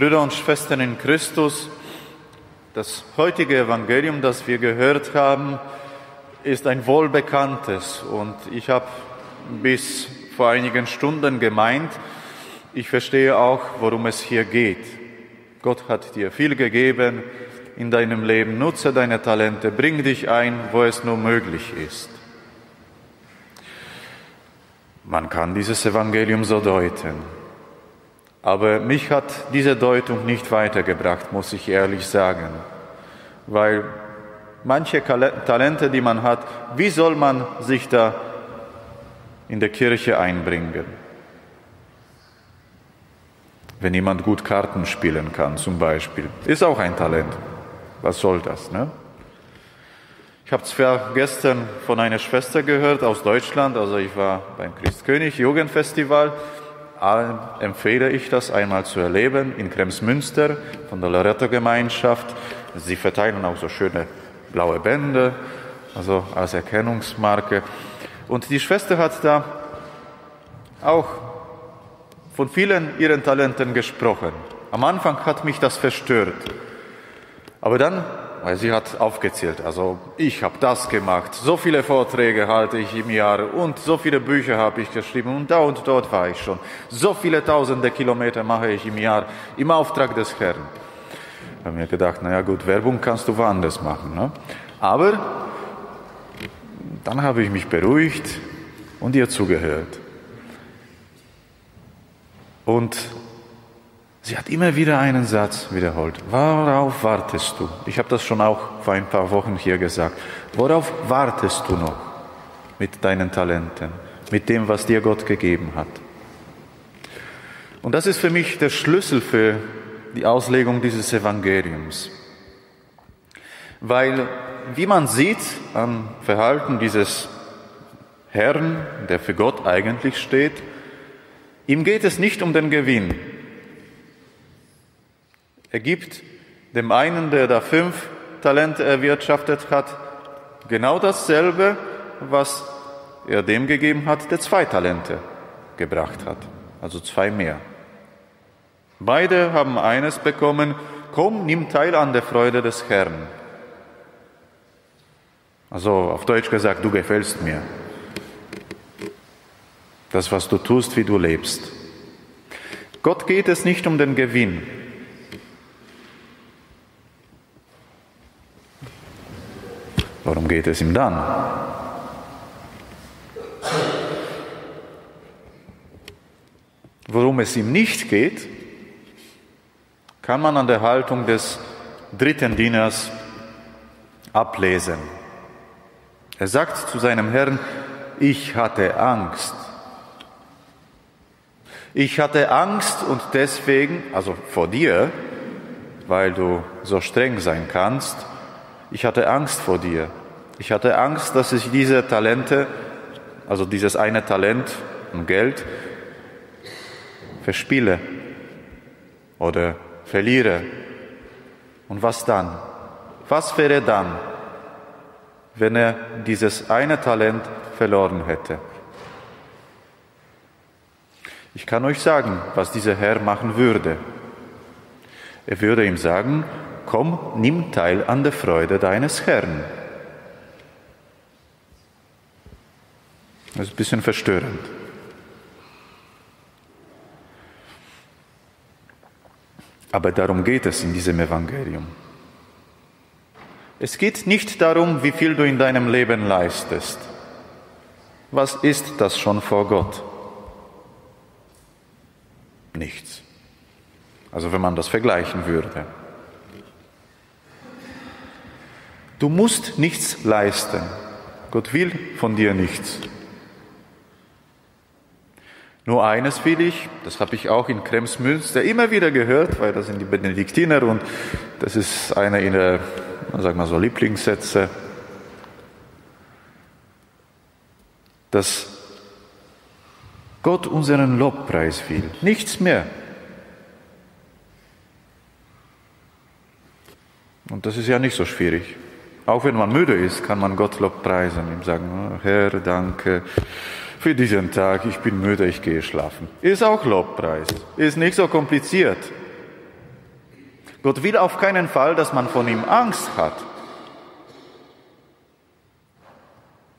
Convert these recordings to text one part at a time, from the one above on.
Brüder und Schwestern in Christus, das heutige Evangelium, das wir gehört haben, ist ein wohlbekanntes und ich habe bis vor einigen Stunden gemeint, ich verstehe auch, worum es hier geht. Gott hat dir viel gegeben in deinem Leben, nutze deine Talente, bring dich ein, wo es nur möglich ist. Man kann dieses Evangelium so deuten. Aber mich hat diese Deutung nicht weitergebracht, muss ich ehrlich sagen. Weil manche Talente, die man hat, wie soll man sich da in der Kirche einbringen? Wenn jemand gut Karten spielen kann, zum Beispiel, ist auch ein Talent. Was soll das? Ne? Ich habe zwar gestern von einer Schwester gehört aus Deutschland, also ich war beim Christkönig Jugendfestival, allen empfehle ich das einmal zu erleben in Kremsmünster von der Loretto-Gemeinschaft. Sie verteilen auch so schöne blaue Bände, also als Erkennungsmarke. Und die Schwester hat da auch von vielen ihren Talenten gesprochen. Am Anfang hat mich das verstört. Aber dann weil sie hat aufgezählt, also ich habe das gemacht, so viele Vorträge halte ich im Jahr und so viele Bücher habe ich geschrieben und da und dort war ich schon. So viele tausende Kilometer mache ich im Jahr im Auftrag des Herrn. Ich habe mir gedacht, naja gut, Werbung kannst du woanders machen. Ne? Aber dann habe ich mich beruhigt und ihr zugehört. Und Sie hat immer wieder einen Satz wiederholt. Worauf wartest du? Ich habe das schon auch vor ein paar Wochen hier gesagt. Worauf wartest du noch mit deinen Talenten, mit dem, was dir Gott gegeben hat? Und das ist für mich der Schlüssel für die Auslegung dieses Evangeliums. Weil, wie man sieht am Verhalten dieses Herrn, der für Gott eigentlich steht, ihm geht es nicht um den Gewinn. Er gibt dem einen, der da fünf Talente erwirtschaftet hat, genau dasselbe, was er dem gegeben hat, der zwei Talente gebracht hat, also zwei mehr. Beide haben eines bekommen, komm, nimm teil an der Freude des Herrn. Also auf Deutsch gesagt, du gefällst mir. Das, was du tust, wie du lebst. Gott geht es nicht um den Gewinn, Worum geht es ihm dann? Worum es ihm nicht geht, kann man an der Haltung des dritten Dieners ablesen. Er sagt zu seinem Herrn, ich hatte Angst. Ich hatte Angst und deswegen, also vor dir, weil du so streng sein kannst, ich hatte Angst vor dir. Ich hatte Angst, dass ich diese Talente, also dieses eine Talent und Geld, verspiele oder verliere. Und was dann? Was wäre dann, wenn er dieses eine Talent verloren hätte? Ich kann euch sagen, was dieser Herr machen würde. Er würde ihm sagen, komm, nimm teil an der Freude deines Herrn. Das ist ein bisschen verstörend. Aber darum geht es in diesem Evangelium. Es geht nicht darum, wie viel du in deinem Leben leistest. Was ist das schon vor Gott? Nichts. Also wenn man das vergleichen würde. Du musst nichts leisten. Gott will von dir nichts. Nur eines will ich, das habe ich auch in Kremsmünster immer wieder gehört, weil das sind die Benediktiner und das ist einer ihrer, sag mal so, Lieblingssätze, dass Gott unseren Lobpreis will, nichts mehr. Und das ist ja nicht so schwierig. Auch wenn man müde ist, kann man Gott preisen, ihm sagen, oh, Herr, danke für diesen Tag, ich bin müde, ich gehe schlafen. Ist auch Lobpreis, ist nicht so kompliziert. Gott will auf keinen Fall, dass man von ihm Angst hat.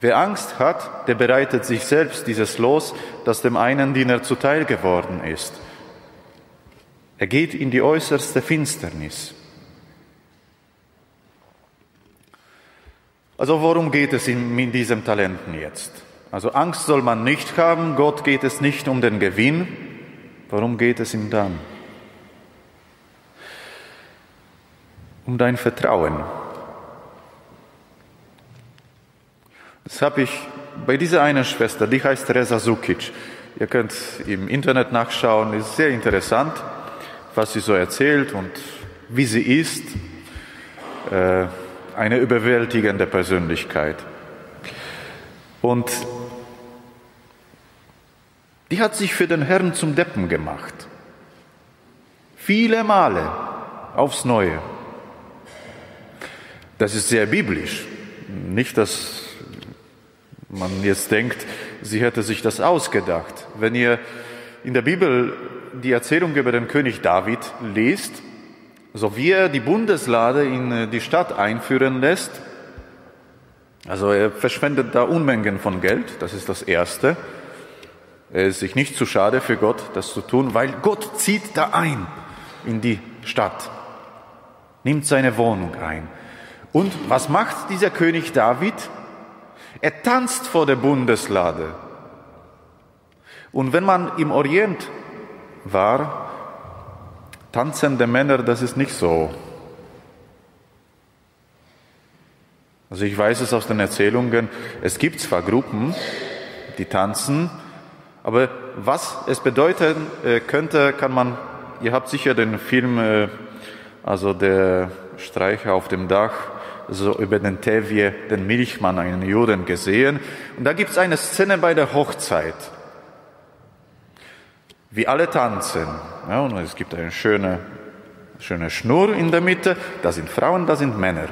Wer Angst hat, der bereitet sich selbst dieses Los, das dem einen Diener zuteil geworden ist. Er geht in die äußerste Finsternis. Also worum geht es in, diesem Talenten jetzt? Also Angst soll man nicht haben, Gott geht es nicht um den Gewinn. Worum geht es ihm dann? Um dein Vertrauen. Das habe ich bei dieser einen Schwester, die heißt Reza Sukic. Ihr könnt im Internet nachschauen, ist sehr interessant, was sie so erzählt und wie sie ist. Äh, eine überwältigende Persönlichkeit. Und die hat sich für den Herrn zum Deppen gemacht. Viele Male aufs Neue. Das ist sehr biblisch. Nicht, dass man jetzt denkt, sie hätte sich das ausgedacht. Wenn ihr in der Bibel die Erzählung über den König David liest, so wie er die Bundeslade in äh, die Stadt einführen lässt, also er verschwendet da Unmengen von Geld, das ist das Erste. Ist sich nicht zu schade für Gott, das zu tun, weil Gott zieht da ein in die Stadt, nimmt seine Wohnung ein. Und was macht dieser König David? Er tanzt vor der Bundeslade. Und wenn man im Orient war, tanzende Männer, das ist nicht so. Also ich weiß es aus den Erzählungen, es gibt zwar Gruppen, die tanzen, aber was es bedeuten äh, könnte, kann man, ihr habt sicher den Film, äh, also der Streicher auf dem Dach, so über den Tevje, den Milchmann, einen Juden gesehen. Und da gibt es eine Szene bei der Hochzeit, wie alle tanzen. Ja, und es gibt eine schöne, schöne Schnur in der Mitte, da sind Frauen, da sind Männer.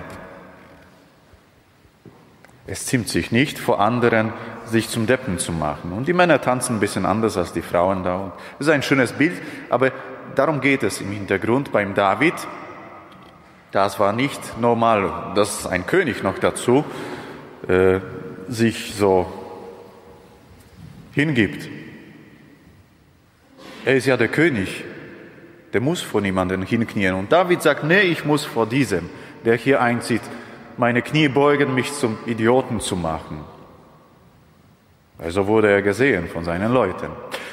Es ziemt sich nicht vor anderen, sich zum Deppen zu machen. Und die Männer tanzen ein bisschen anders als die Frauen da. Das ist ein schönes Bild, aber darum geht es im Hintergrund beim David. Das war nicht normal, dass ein König noch dazu äh, sich so hingibt. Er ist ja der König, der muss vor niemanden hinknien. Und David sagt, nee, ich muss vor diesem, der hier einzieht, meine Knie beugen, mich zum Idioten zu machen. Also wurde er gesehen von seinen Leuten.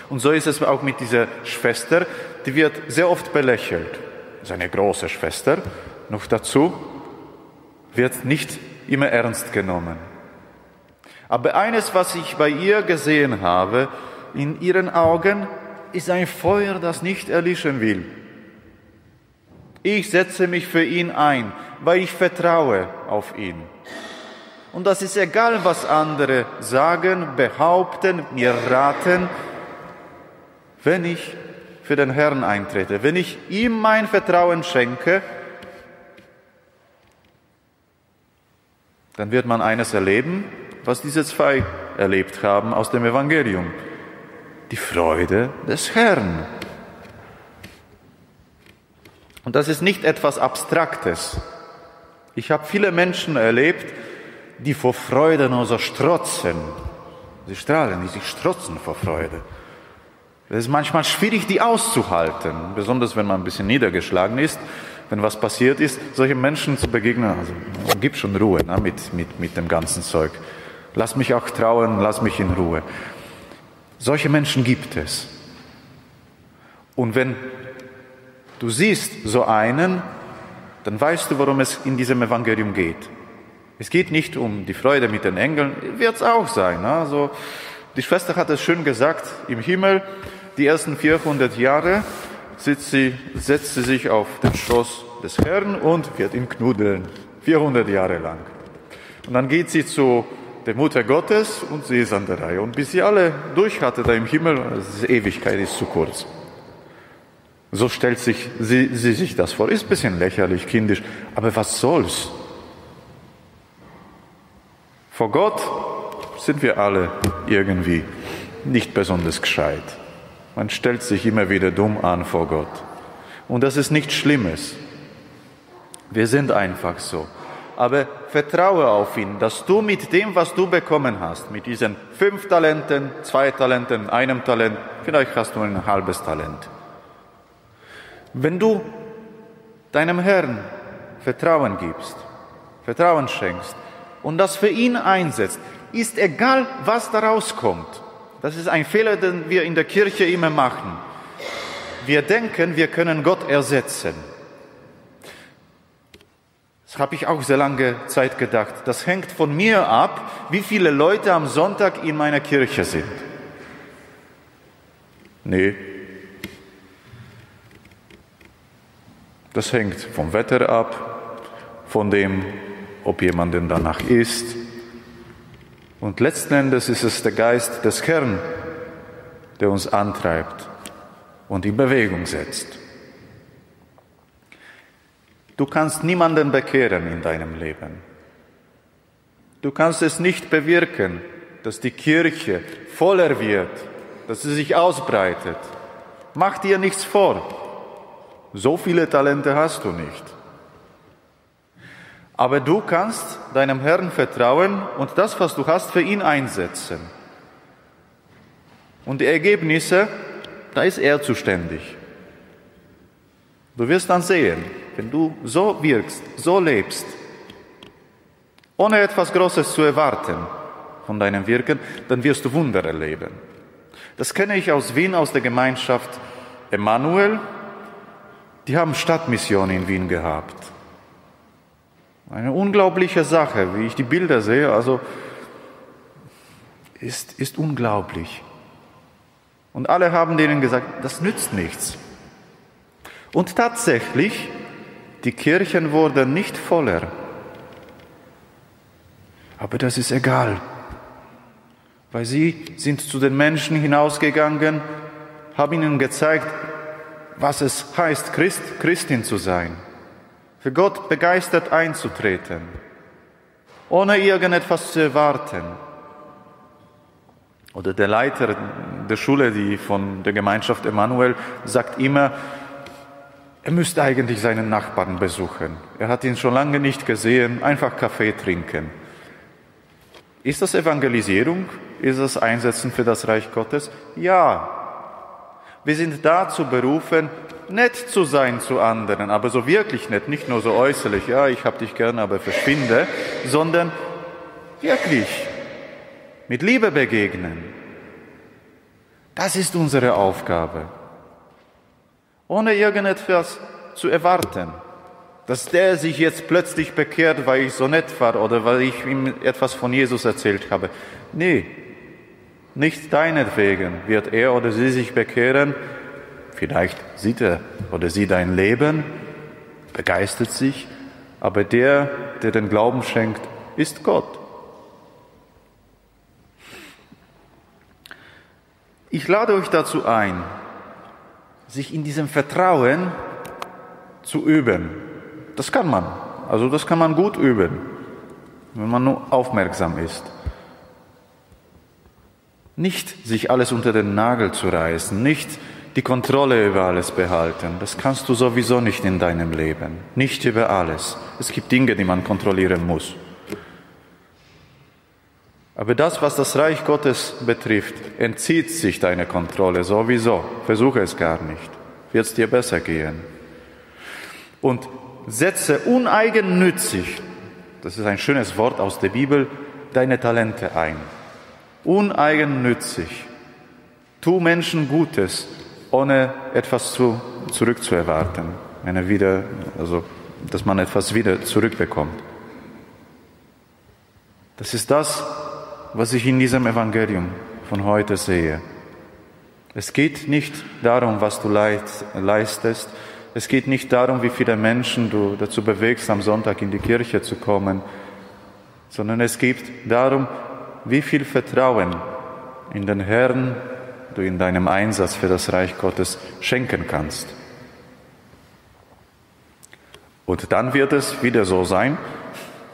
Und so ist es auch mit dieser Schwester, die wird sehr oft belächelt. Seine große Schwester, noch dazu, wird nicht immer ernst genommen. Aber eines, was ich bei ihr gesehen habe, in ihren Augen ist ein Feuer, das nicht erlischen will. Ich setze mich für ihn ein, weil ich vertraue auf ihn. Und das ist egal, was andere sagen, behaupten, mir raten, wenn ich für den Herrn eintrete, wenn ich ihm mein Vertrauen schenke, dann wird man eines erleben, was diese zwei erlebt haben aus dem Evangelium. Die Freude des Herrn. Und das ist nicht etwas Abstraktes. Ich habe viele Menschen erlebt, die vor Freude nur so strotzen. Sie strahlen, die sich strotzen vor Freude. Es ist manchmal schwierig, die auszuhalten, besonders wenn man ein bisschen niedergeschlagen ist wenn was passiert ist, solche Menschen zu begegnen, also gib schon Ruhe ne, mit, mit, mit dem ganzen Zeug. Lass mich auch trauen, lass mich in Ruhe. Solche Menschen gibt es. Und wenn du siehst so einen, dann weißt du, worum es in diesem Evangelium geht. Es geht nicht um die Freude mit den Engeln, wird es auch sein. Ne? Also, die Schwester hat es schön gesagt, im Himmel, die ersten 400 Jahre, sitzt sie, setzt sie sich auf den Schoß des Herrn und wird ihn knuddeln, 400 Jahre lang. Und dann geht sie zu der Mutter Gottes und sie ist an der Reihe. Und bis sie alle durch hatte da im Himmel, also die Ewigkeit ist zu kurz. So stellt sich sie, sie sich das vor. Ist ein bisschen lächerlich, kindisch, aber was soll's? Vor Gott sind wir alle irgendwie nicht besonders gescheit. Man stellt sich immer wieder dumm an vor Gott. Und das ist nichts Schlimmes. Wir sind einfach so. Aber vertraue auf ihn, dass du mit dem, was du bekommen hast, mit diesen fünf Talenten, zwei Talenten, einem Talent, vielleicht hast du ein halbes Talent. Wenn du deinem Herrn Vertrauen gibst, Vertrauen schenkst und das für ihn einsetzt, ist egal, was daraus kommt. Das ist ein Fehler, den wir in der Kirche immer machen. Wir denken, wir können Gott ersetzen. Das habe ich auch sehr lange Zeit gedacht. Das hängt von mir ab, wie viele Leute am Sonntag in meiner Kirche sind. Nee. Das hängt vom Wetter ab, von dem, ob jemand danach isst. Und letzten Endes ist es der Geist des Herrn, der uns antreibt und in Bewegung setzt. Du kannst niemanden bekehren in deinem Leben. Du kannst es nicht bewirken, dass die Kirche voller wird, dass sie sich ausbreitet. Mach dir nichts vor. So viele Talente hast du nicht. Aber du kannst deinem Herrn vertrauen und das, was du hast, für ihn einsetzen. Und die Ergebnisse, da ist er zuständig. Du wirst dann sehen, wenn du so wirkst, so lebst, ohne etwas Großes zu erwarten von deinem Wirken, dann wirst du Wunder erleben. Das kenne ich aus Wien, aus der Gemeinschaft Emanuel. Die haben Stadtmission in Wien gehabt. Eine unglaubliche Sache, wie ich die Bilder sehe, also ist, ist unglaublich. Und alle haben denen gesagt, das nützt nichts. Und tatsächlich, die Kirchen wurden nicht voller. Aber das ist egal, weil sie sind zu den Menschen hinausgegangen, haben ihnen gezeigt, was es heißt, Christ, Christin zu sein für Gott begeistert einzutreten, ohne irgendetwas zu erwarten. Oder der Leiter der Schule, die von der Gemeinschaft Emanuel, sagt immer, er müsste eigentlich seinen Nachbarn besuchen. Er hat ihn schon lange nicht gesehen, einfach Kaffee trinken. Ist das Evangelisierung? Ist das Einsetzen für das Reich Gottes? Ja. Wir sind dazu berufen, nett zu sein zu anderen, aber so wirklich nett, nicht nur so äußerlich, ja, ich hab dich gern, aber verschwinde, sondern wirklich mit Liebe begegnen. Das ist unsere Aufgabe. Ohne irgendetwas zu erwarten, dass der sich jetzt plötzlich bekehrt, weil ich so nett war oder weil ich ihm etwas von Jesus erzählt habe. Nee, nicht deinetwegen wird er oder sie sich bekehren, Vielleicht sieht er oder sie dein Leben, begeistert sich, aber der, der den Glauben schenkt, ist Gott. Ich lade euch dazu ein, sich in diesem Vertrauen zu üben. Das kann man. Also das kann man gut üben, wenn man nur aufmerksam ist. Nicht sich alles unter den Nagel zu reißen, nicht die Kontrolle über alles behalten. Das kannst du sowieso nicht in deinem Leben. Nicht über alles. Es gibt Dinge, die man kontrollieren muss. Aber das, was das Reich Gottes betrifft, entzieht sich deine Kontrolle sowieso. Versuche es gar nicht. Wird es dir besser gehen. Und setze uneigennützig, das ist ein schönes Wort aus der Bibel, deine Talente ein. Uneigennützig. Tu Menschen Gutes, ohne etwas zu, zurückzuerwarten. Eine wieder, also, dass man etwas wieder zurückbekommt. Das ist das, was ich in diesem Evangelium von heute sehe. Es geht nicht darum, was du leistest. Es geht nicht darum, wie viele Menschen du dazu bewegst, am Sonntag in die Kirche zu kommen, sondern es geht darum, wie viel Vertrauen in den Herrn du in deinem Einsatz für das Reich Gottes schenken kannst. Und dann wird es wieder so sein,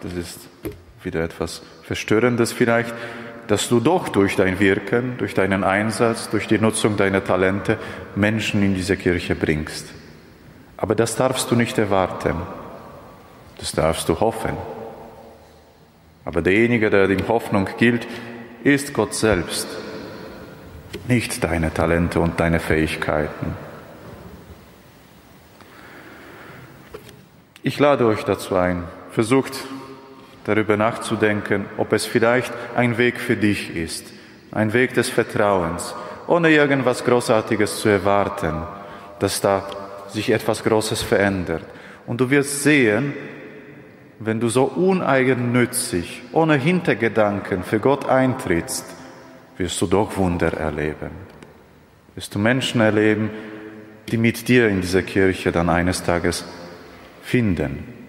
das ist wieder etwas Verstörendes vielleicht, dass du doch durch dein Wirken, durch deinen Einsatz, durch die Nutzung deiner Talente Menschen in diese Kirche bringst. Aber das darfst du nicht erwarten. Das darfst du hoffen. Aber derjenige, der in Hoffnung gilt, ist Gott selbst, nicht deine Talente und deine Fähigkeiten. Ich lade euch dazu ein, versucht darüber nachzudenken, ob es vielleicht ein Weg für dich ist, ein Weg des Vertrauens, ohne irgendwas Großartiges zu erwarten, dass da sich etwas Großes verändert. Und du wirst sehen, wenn du so uneigennützig, ohne Hintergedanken für Gott eintrittst, wirst du doch Wunder erleben. Wirst du Menschen erleben, die mit dir in dieser Kirche dann eines Tages finden